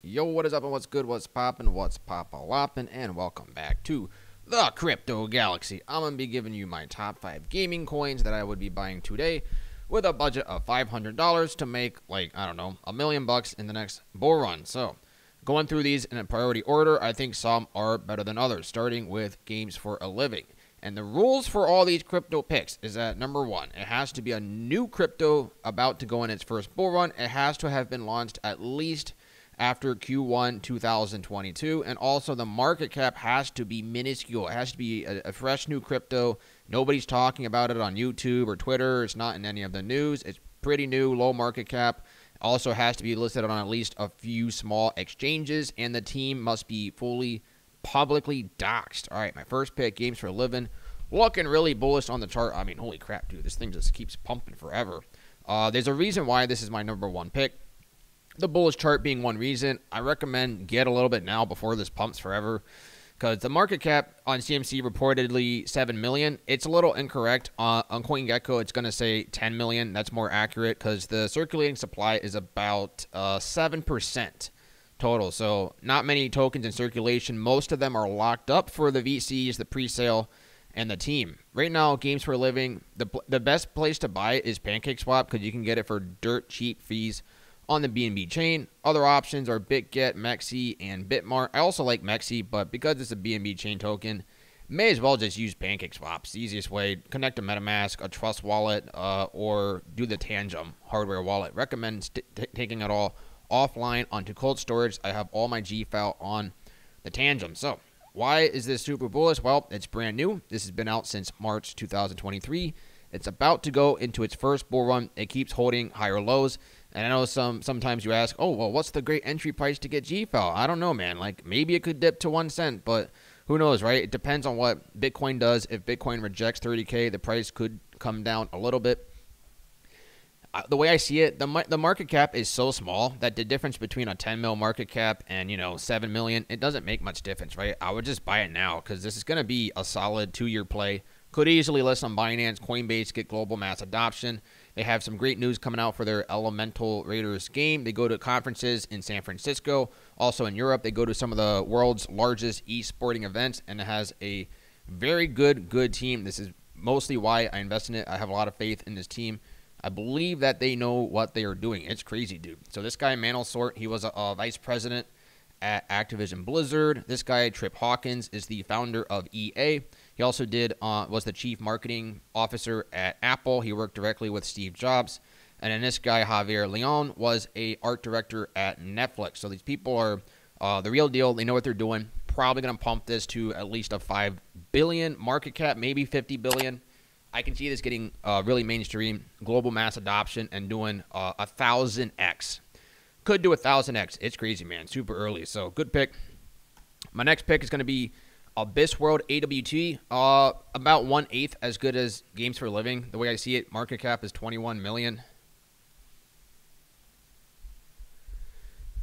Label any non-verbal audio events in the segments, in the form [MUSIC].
Yo, what is up and what's good, what's poppin', what's pop a loppin', and welcome back to the Crypto Galaxy. I'm gonna be giving you my top five gaming coins that I would be buying today with a budget of $500 to make, like, I don't know, a million bucks in the next bull run. So, going through these in a priority order, I think some are better than others, starting with games for a living. And the rules for all these crypto picks is that number one, it has to be a new crypto about to go in its first bull run. It has to have been launched at least after Q1 2022. And also, the market cap has to be minuscule. It has to be a, a, fresh new crypto. Nobody's talking about it on YouTube or Twitter. It's not in any of the news. It's pretty new, low market cap. Also, has to be listed on at least a few small exchanges. And the team must be fully publicly doxed. All right, my first pick, Games for a Living. Looking really bullish on the chart. I mean, holy crap, dude. This thing just keeps pumping forever. Uh, there's a reason why this is my number one pick the bullish chart being one reason. I recommend get a little bit now before this pumps forever because the market cap on CMC reportedly 7 million. It's a little incorrect. Uh, on CoinGecko, it's going to say 10 million. That's more accurate because the circulating supply is about uh, 7% total. So, not many tokens in circulation. Most of them are locked up for the VCs, the pre sale, and the team. Right now, Games for a Living, the, the best place to buy is PancakeSwap because you can get it for dirt cheap fees on the BNB chain. Other options are BitGet, MEXC, and Bitmart. I also like MEXC, but because it's a BNB chain token, may as well just use PancakeSwap. It's the easiest way. Connect to MetaMask, a Trust wallet, uh, or do the Tangem hardware wallet. Recommend taking it all offline onto cold storage. I have all my GFAL on the Tangem. So, why is this super bullish? Well, it's brand new. This has been out since March 2023. It's about to go into its first bull run. It keeps holding higher lows. And I know some sometimes you ask, oh well, what's the great entry price to get GFAL? I don't know, man. Like maybe it could dip to one cent, but who knows, right? It depends on what Bitcoin does. If Bitcoin rejects 30k, the price could come down a little bit. The way I see it, the the market cap is so small that the difference between a 10 mil market cap and you know 7 million, it doesn't make much difference, right? I would just buy it now because this is going to be a solid two year play. Could easily list on Binance, Coinbase, get global mass adoption. They have some great news coming out for their Elemental Raiders game. They go to conferences in San Francisco, also in Europe. They go to some of the world's largest e-sporting events, and it has a very good, good team. This is mostly why I invest in it. I have a lot of faith in this team. I believe that they know what they are doing. It's crazy, dude. So this guy, Mantle Sort, he was a, a vice president at Activision Blizzard. This guy, Trip Hawkins, is the founder of EA. He also did uh, was the chief marketing officer at Apple. He worked directly with Steve Jobs. And then this guy Javier Leon was a art director at Netflix. So these people are uh, the real deal. They know what they're doing. Probably going to pump this to at least a five billion market cap, maybe fifty billion. I can see this getting uh, really mainstream, global mass adoption, and doing uh, a thousand x. Could do a thousand x. It's crazy, man. Super early. So good pick. My next pick is going to be Abyss World AWT, uh, about one eighth as good as Games for a Living. The way I see it, market cap is 21 million.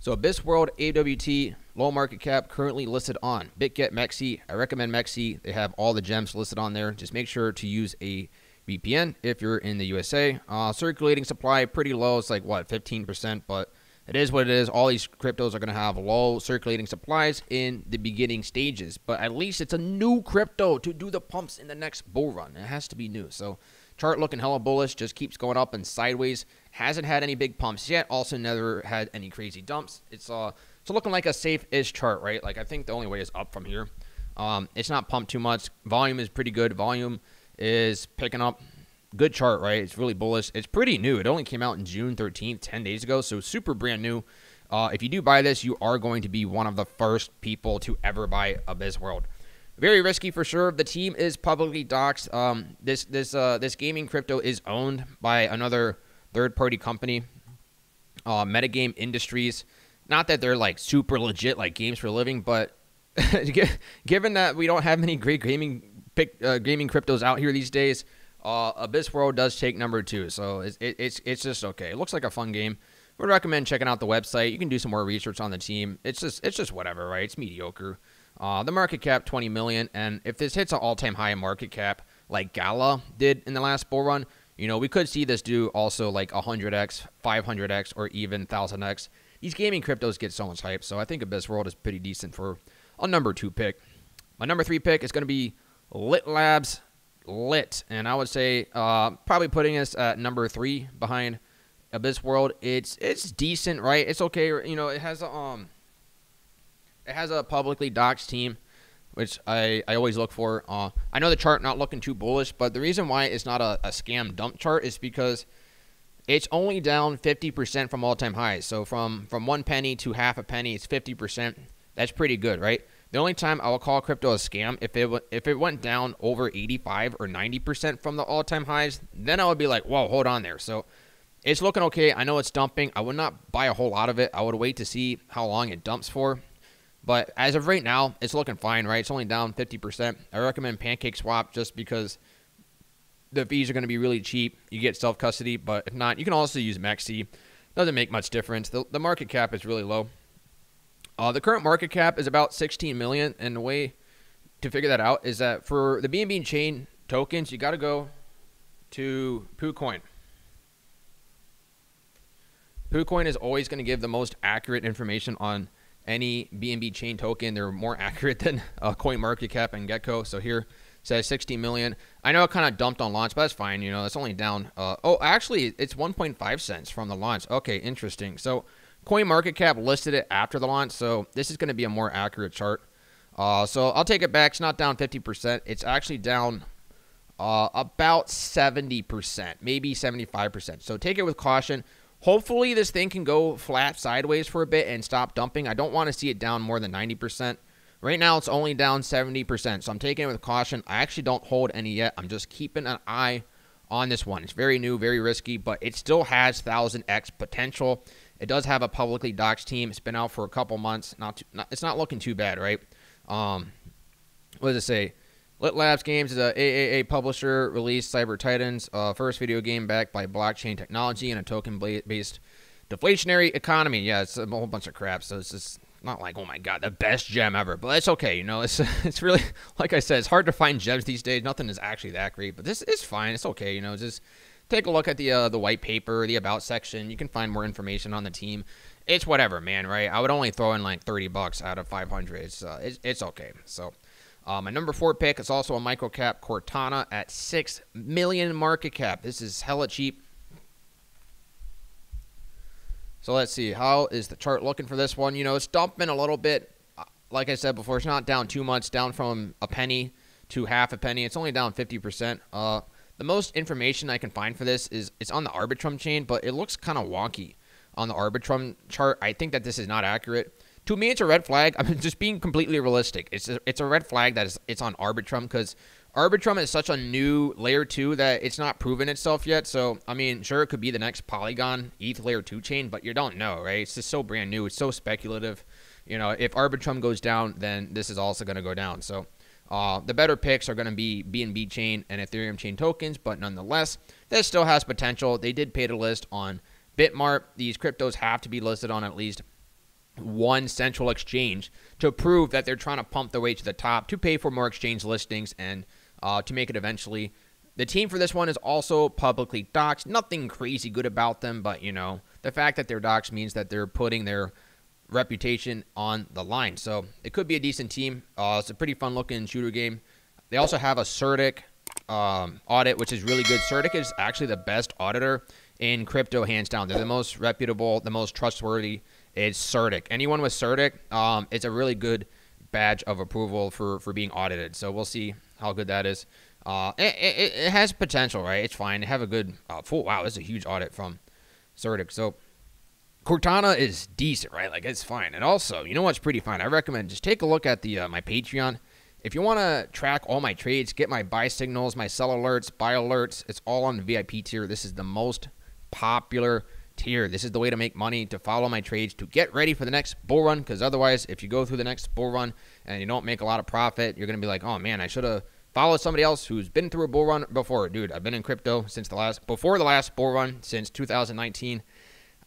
So Abyss World AWT, low market cap, currently listed on BitGet MEXC. I recommend MEXC. They have all the gems listed on there. Just make sure to use a VPN if you're in the USA. Uh, circulating supply pretty low. It's like what 15%, but it is what it is. All these cryptos are going to have low circulating supplies in the beginning stages, but at least it's a new crypto to do the pumps in the next bull run. It has to be new. So, chart looking hella bullish, just keeps going up and sideways. Hasn't had any big pumps yet. Also, never had any crazy dumps. It's uh, it's looking like a safe-ish chart, right? Like I think the only way is up from here. Um, it's not pumped too much. Volume is pretty good. Volume is picking up good chart, right? It's really bullish. It's pretty new. It only came out in June 13th, 10 days ago, so super brand new. Uh, if you do buy this, you are going to be one of the first people to ever buy Abyss World. Very risky for sure. The team is publicly doxed. Um, this this uh, this gaming crypto is owned by another third party company, uh, Metagame Industries. Not that they're like super legit like games for a living, but [LAUGHS] given that we don't have many great gaming pick, uh, gaming cryptos out here these days, uh, Abyss World does take number two, so it's, it, it's it's just okay. It looks like a fun game. Would recommend checking out the website. You can do some more research on the team. It's just it's just whatever, right? It's mediocre. Uh, the market cap 20 million, and if this hits an all-time high market cap like Gala did in the last bull run, you know we could see this do also like 100x, 500x, or even 1000x. these gaming cryptos get so much hype. So I think Abyss World is pretty decent for a number two pick. My number three pick is going to be Lit Labs Lit, and I would say uh, probably putting us at number three behind Abyss World. It's it's decent, right? It's okay. You know, it has a um, it has a publicly doxed team, which I, I always look for. Uh, I know the chart not looking too bullish, but the reason why it's not a, a scam dump chart is because it's only down 50% from all-time highs. So from from one penny to half a penny, it's 50%. That's pretty good, right? The only time I will call crypto a scam if it if it went down over 85 or 90% from the all-time highs, then I would be like, "Whoa, hold on there." So it's looking okay. I know it's dumping. I would not buy a whole lot of it. I would wait to see how long it dumps for. But as of right now, it's looking fine, right? It's only down 50%. I recommend Pancake Swap just because the fees are going to be really cheap. You get self custody, but if not, you can also use MEXC. Doesn't make much difference. The, the market cap is really low. Uh, the current market cap is about 16 million, and the way to figure that out is that for the BNB chain tokens, you got to go to PooCoin. PooCoin is always going to give the most accurate information on any BNB chain token. They're more [LAUGHS] accurate than uh, CoinMarketCap and Gecko. So here says 60 million. I know it kind of dumped on launch, but that's fine. You know, it's only down. Uh, oh, actually, it's 1.5 cents from the launch. Okay, interesting. So CoinMarketCap listed it after the launch, so this is going to be a more accurate chart. Uh, so I'll take it back. It's not down 50%. It's actually down uh, about 70%, maybe 75%. So take it with caution. Hopefully, this thing can go flat sideways for a bit and stop dumping. I don't want to see it down more than 90%. Right now, it's only down 70%, so I'm taking it with caution. I actually don't hold any yet. I'm just keeping an eye on this one. It's very new, very risky, but it still has 1000x potential. It does have a publicly doxed team. It's been out for a couple months. Not, too, not it's not looking too bad, right? Um, what does it say? Lit Labs Games is a AAA publisher, released Cyber Titans, uh, first video game backed by blockchain technology and a token-based deflationary economy. Yeah, it's a whole bunch of crap. So it's just not like oh my god, the best gem ever. But it's okay, you know. [LAUGHS] It's it's really like I said, it's hard to find gems these days. Nothing is actually that great, but this is fine. It's okay, you know. It's just take a look at the uh, the white paper, the about section. You can find more information on the team. It's whatever, man. Right? I would only throw in like 30 bucks out of 500. It's uh, it's, it's okay. So. Uh, my number four pick is also a micro cap Kortana at six million market cap. This is hella cheap. So let's see how is the chart looking for this one. You know, it's dumping a little bit. Uh, like I said before, it's not down too much. Down from a penny to half a penny. It's only down 50%. Uh, the most information I can find for this is it's on the Arbitrum chain, but it looks kind of wonky on the Arbitrum chart. I think that this is not accurate to me, it's a red flag. [LAUGHS] I'm just being completely realistic. It's a, it's a red flag that is, it's on Arbitrum because Arbitrum is such a new layer two that it's not proven itself yet. So I mean, sure, it could be the next Polygon ETH layer two chain, but you don't know, right? It's just so brand new. It's so speculative. You know, if Arbitrum goes down, then this is also going to go down. So. Uh, the better picks are going to be BNB chain and Ethereum chain tokens, but nonetheless, this still has potential. They did pay to list on Bitmart. These cryptos have to be listed on at least one central exchange to prove that they're trying to pump their way to the top to pay for more exchange listings and uh, to make it eventually. The team for this one is also publicly doxxed. Nothing crazy good about them, but you know, the fact that they're doxxed means that they're putting their reputation on the line. So it could be a decent team. Uh, it's a pretty fun looking shooter game. They also have a CertiK um, audit, which is really good. CertiK is actually the best auditor in crypto, hands down. They're the most reputable, the most trustworthy it's CertiK. Anyone with CertiK, um, it's a really good badge of approval for, for being audited. So we'll see how good that is. Uh, it, it, it, has potential, right? It's fine. They have a good uh, full. Wow, this is a huge audit from CertiK. So Kortana is decent, right? Like it's fine. And also, you know what's pretty fine? I recommend just take a look at the uh, my Patreon. If you want to track all my trades, get my buy signals, my sell alerts, buy alerts, it's all on the VIP tier. This is the most popular tier. This is the way to make money, to follow my trades, to get ready for the next bull run. Because otherwise, if you go through the next bull run and you don't make a lot of profit, you're going to be like, oh man, I should have followed somebody else who's been through a bull run before. Dude, I've been in crypto since the last, before the last bull run, since 2019.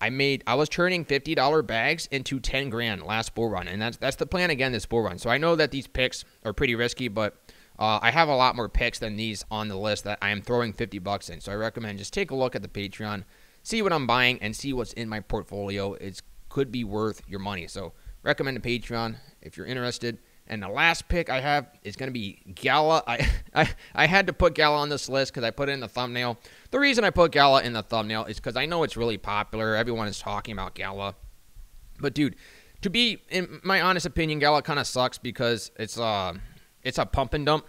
I made, I was turning $50 bags into 10 grand last bull run. And that's, that's the plan again this bull run. So I know that these picks are pretty risky, but uh, I have a lot more picks than these on the list that I am throwing 50 bucks in. So I recommend just take a look at the Patreon see what I'm buying and see what's in my portfolio. It's could be worth your money. So recommend a Patreon if you're interested. And the last pick I have is going to be Gala. I, [LAUGHS] I, I had to put Gala on this list because I put it in the thumbnail. The reason I put Gala in the thumbnail is because I know it's really popular. Everyone is talking about Gala. But dude, to be in my honest opinion, Gala kind of sucks because it's uh it's a pump and dump.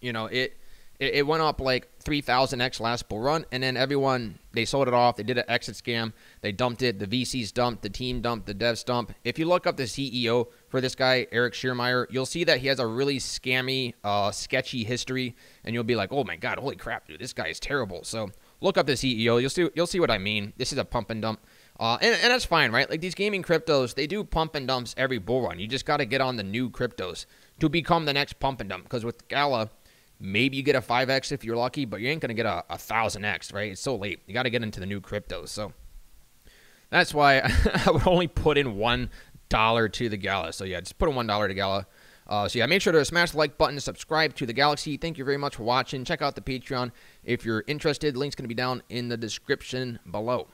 You know, it it, it went up like 3000x last bull run and then everyone they sold it off they did an exit scam they dumped it the vcs dumped the team dumped the devs dumped if you look up the ceo for this guy eric schiermeyer you'll see that he has a really scammy uh, sketchy history and you'll be like oh my god holy crap dude this guy is terrible so look up the ceo you'll see you'll see what i mean this is a pump and dump uh, and, and that's fine, right? Like these gaming cryptos, they do pump and dumps every bull run. You just got to get on the new cryptos to become the next pump and dump. Because with Gala, Maybe you get a 5x if you're lucky, but you ain't going to get a, a 1000x, right? It's so late. You got to get into the new cryptos. So that's why [LAUGHS] I would only put in $1 to the Gala. So yeah, just put in $1 to Gala. Uh, so yeah, make sure to smash the like button subscribe to the Galaxy. Thank you very much for watching. Check out the Patreon if you're interested. Link's going to be down in the description below.